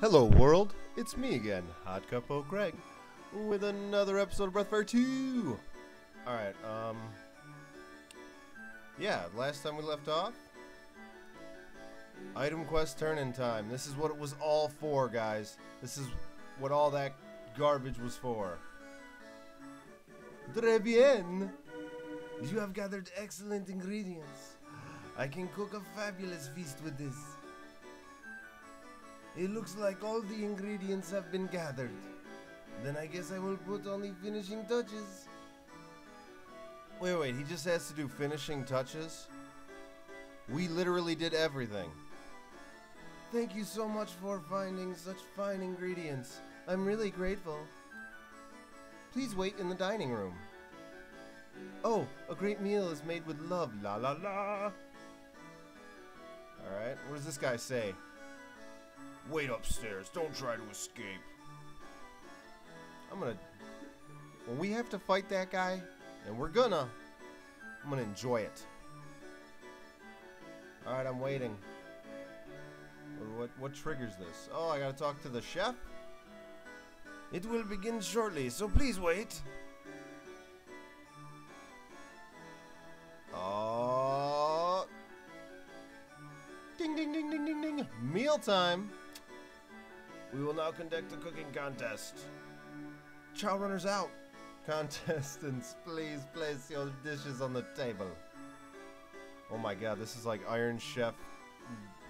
Hello, world. It's me again, Hot Cup Greg, with another episode of Breath Breathfire 2. Alright, um. Yeah, last time we left off. Item quest turn in time. This is what it was all for, guys. This is what all that garbage was for. Très bien. You have gathered excellent ingredients. I can cook a fabulous feast with this. It looks like all the ingredients have been gathered. Then I guess I will put on the finishing touches. Wait, wait, he just has to do finishing touches? We literally did everything. Thank you so much for finding such fine ingredients. I'm really grateful. Please wait in the dining room. Oh, a great meal is made with love. La la la. Alright, what does this guy say? Wait upstairs. Don't try to escape. I'm gonna. When we have to fight that guy, and we're gonna, I'm gonna enjoy it. Alright, I'm waiting. What, what, triggers this? Oh, I gotta talk to the chef? It will begin shortly, so please wait. Oh. Ding, ding, ding, ding, ding, ding. Meal time. We will now conduct a cooking contest. Chow runners out. Contestants, please place your dishes on the table. Oh my god, this is like Iron Chef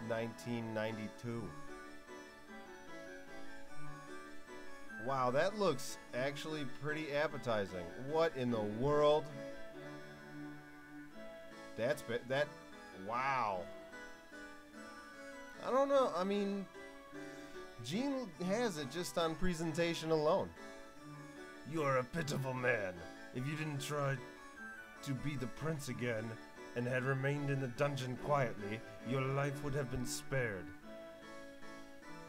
1992. Wow, that looks actually pretty appetizing. What in the world? That's that. Wow. I don't know. I mean, Jean has it just on presentation alone. You are a pitiful man. If you didn't try to be the prince again and had remained in the dungeon quietly, your life would have been spared.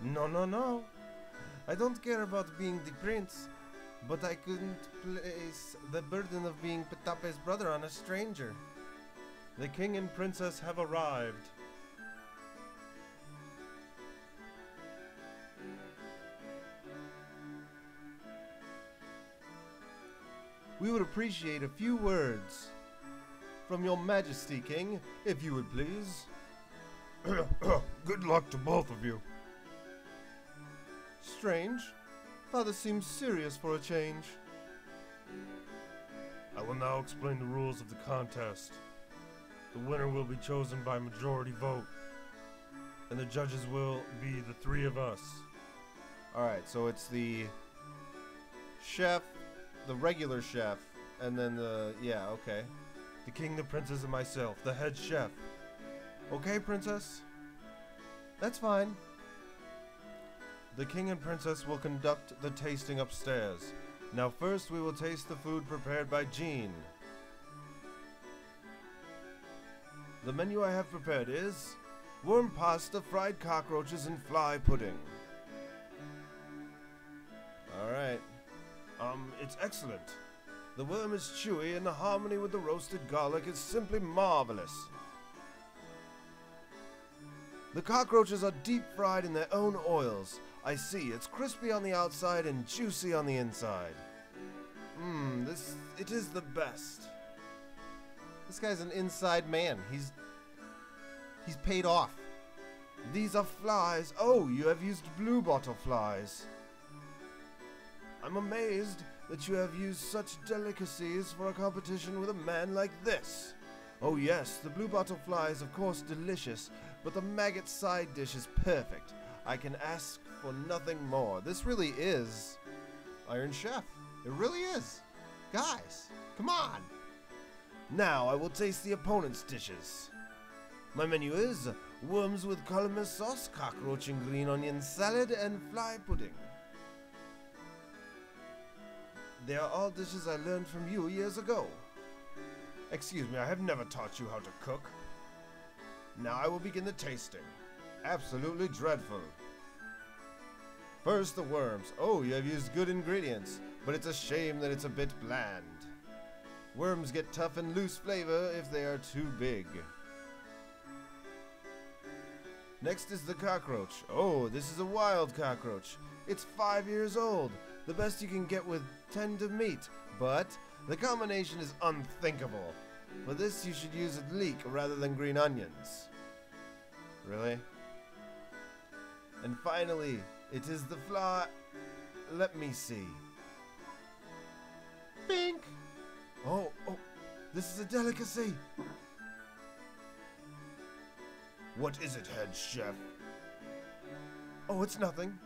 No, no, no. I don't care about being the prince, but I couldn't place the burden of being Petape's brother on a stranger. The king and princess have arrived. We would appreciate a few words from your majesty, king, if you would please. Good luck to both of you. Strange. Father seems serious for a change. I will now explain the rules of the contest. The winner will be chosen by majority vote, and the judges will be the three of us. Alright, so it's the chef, the regular chef, and then the. Yeah, okay. The king, the princess, and myself, the head chef. Okay, princess? That's fine. The king and princess will conduct the tasting upstairs. Now, first, we will taste the food prepared by Jean. The menu I have prepared is worm pasta, fried cockroaches, and fly pudding. It's excellent. The worm is chewy, and the harmony with the roasted garlic is simply marvelous. The cockroaches are deep fried in their own oils. I see, it's crispy on the outside and juicy on the inside. Mmm, this, it is the best. This guy's an inside man. He's, he's paid off. These are flies. Oh, you have used blue bottle flies. I'm amazed that you have used such delicacies for a competition with a man like this. Oh yes, the blue bottle fly is of course delicious, but the maggot side dish is perfect. I can ask for nothing more. This really is Iron Chef. It really is. Guys, come on. Now I will taste the opponent's dishes. My menu is worms with calamari sauce, cockroach and green onion salad, and fly pudding. They are all dishes I learned from you years ago. Excuse me, I have never taught you how to cook. Now I will begin the tasting. Absolutely dreadful. First, the worms. Oh, you have used good ingredients, but it's a shame that it's a bit bland. Worms get tough and lose flavor if they are too big. Next is the cockroach. Oh, this is a wild cockroach. It's five years old, the best you can get with tender meat, but the combination is unthinkable. For this, you should use a leek rather than green onions. Really? And finally, it is the fly. Let me see. Bink! Oh, oh, this is a delicacy. What is it, head chef? Oh, it's nothing.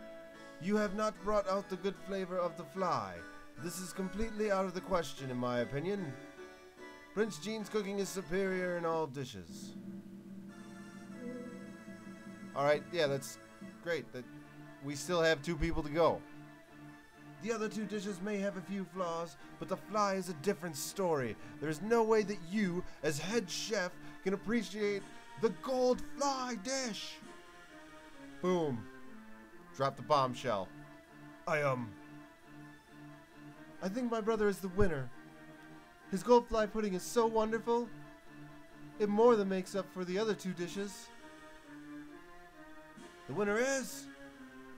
You have not brought out the good flavor of the fly. This is completely out of the question, in my opinion. Prince Jean's cooking is superior in all dishes. Alright, yeah, that's great. That we still have two people to go. The other two dishes may have a few flaws, but the fly is a different story. There is no way that you, as head chef, can appreciate the gold fly dish. Boom. Drop the bombshell. I, um. I think my brother is the winner. His gold fly pudding is so wonderful, it more than makes up for the other two dishes. The winner is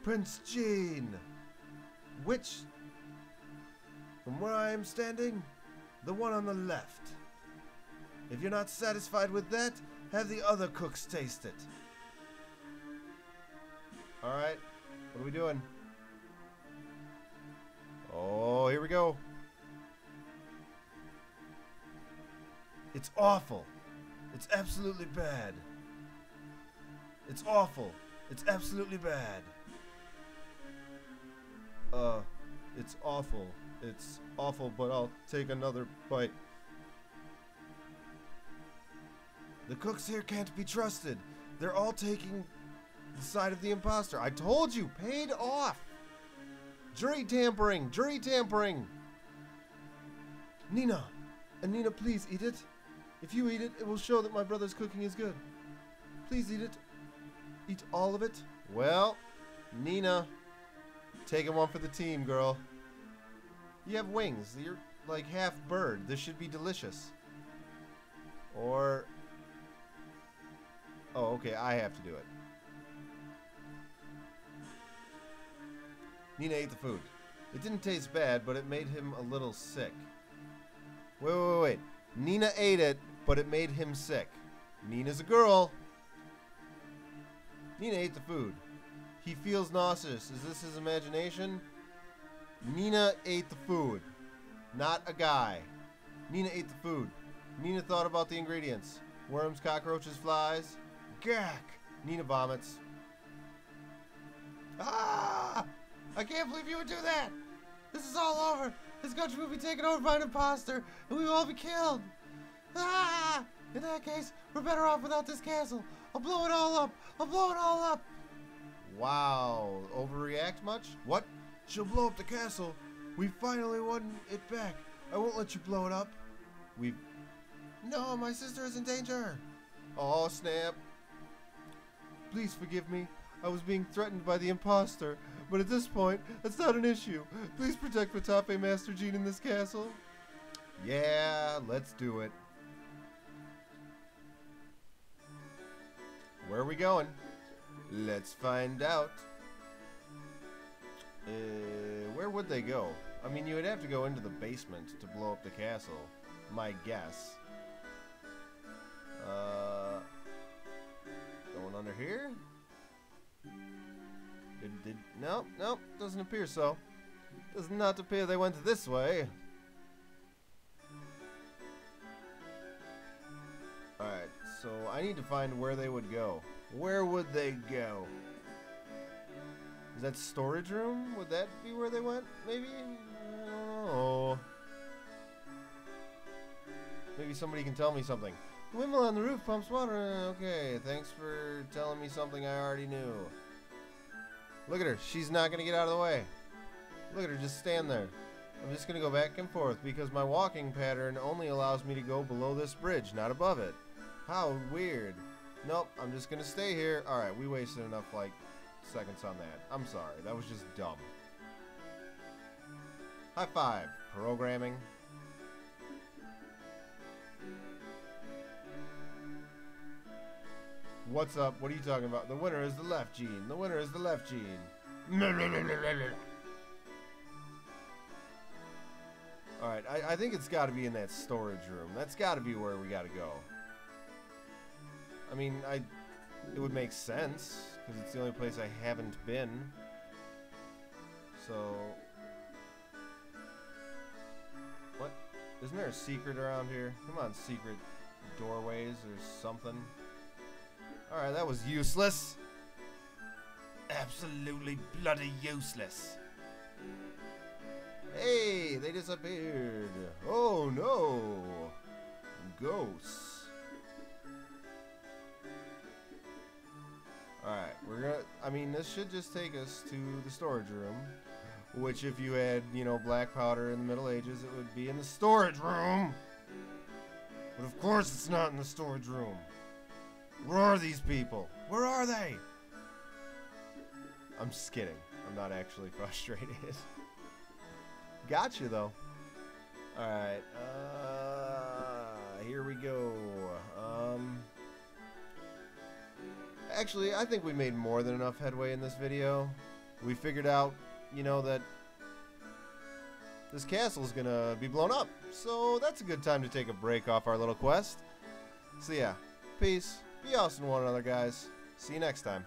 Prince Jean. Which, from where I am standing, the one on the left. If you're not satisfied with that, have the other cooks taste it. Alright, what are we doing? Oh, here we go. It's awful. It's absolutely bad. It's awful. It's absolutely bad. Uh, it's awful. It's awful, but I'll take another bite. The cooks here can't be trusted. They're all taking the side of the imposter. I told you, paid off. Jury tampering, jury tampering. Nina, and Nina, please eat it. If you eat it, it will show that my brother's cooking is good. Please eat it. Eat all of it. Well, Nina, taking one for the team, girl. You have wings. You're like half bird. This should be delicious. Or Oh, okay, I have to do it. Nina ate the food. It didn't taste bad, but it made him a little sick. Wait, wait, wait. Nina ate it, but it made him sick. Nina's a girl. Nina ate the food. He feels nauseous. Is this his imagination? Nina ate the food. Not a guy. Nina ate the food. Nina thought about the ingredients. Worms, cockroaches, flies. Gack! Nina vomits. Ah! I can't believe you would do that! This is all over! This country will be taken over by an imposter, and we will all be killed! Ah! In that case, we're better off without this castle. I'll blow it all up! I'll blow it all up! Wow. Overreact much? What? She'll blow up the castle. We finally won it back. I won't let you blow it up. We... No, my sister is in danger. Oh, snap. Please forgive me. I was being threatened by the impostor, but at this point, that's not an issue. Please protect Petape Master Jean in this castle. Yeah, let's do it. Where are we going? Let's find out. Uh, where would they go? I mean, you would have to go into the basement to blow up the castle. My guess. Uh, going under here? Did, no, no, doesn't appear so. Does not appear they went this way. Alright, so I need to find where they would go. Where would they go? Is that storage room? Would that be where they went? Maybe? Know. Maybe somebody can tell me something. The windmill on the roof pumps water. Okay, thanks for telling me something I already knew. Look at her. She's not going to get out of the way. Look at her just stand there. I'm just going to go back and forth because my walking pattern only allows me to go below this bridge, not above it. How weird. Nope, I'm just going to stay here. Alright, we wasted enough, like, seconds on that. I'm sorry. That was just dumb. High five. Programming. What's up? What are you talking about? The winner is the left Jean. The winner is the left Jean. Alright, I, I think it's got to be in that storage room. That's got to be where we got to go. I mean, I it would make sense, because it's the only place I haven't been. So... What? Isn't there a secret around here? Come on, secret doorways or something. Alright, that was useless. Absolutely bloody useless. Hey, they disappeared. Oh no. Ghosts. Alright, we're gonna, I mean, this should just take us to the storage room. Which if you had, you know, black powder in the Middle Ages, it would be in the storage room. But of course it's not in the storage room. Where are these people? Where are they? I'm just kidding. I'm not actually frustrated. Got you though. Alright, uh, here we go. Um, actually, I think we made more than enough headway in this video. We figured out, you know, that this castle is gonna be blown up. So that's a good time to take a break off our little quest. So yeah, peace. Be awesome to one another, guys. See you next time.